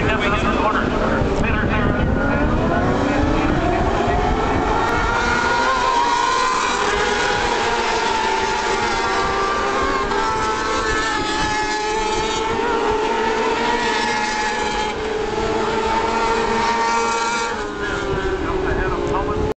bring up.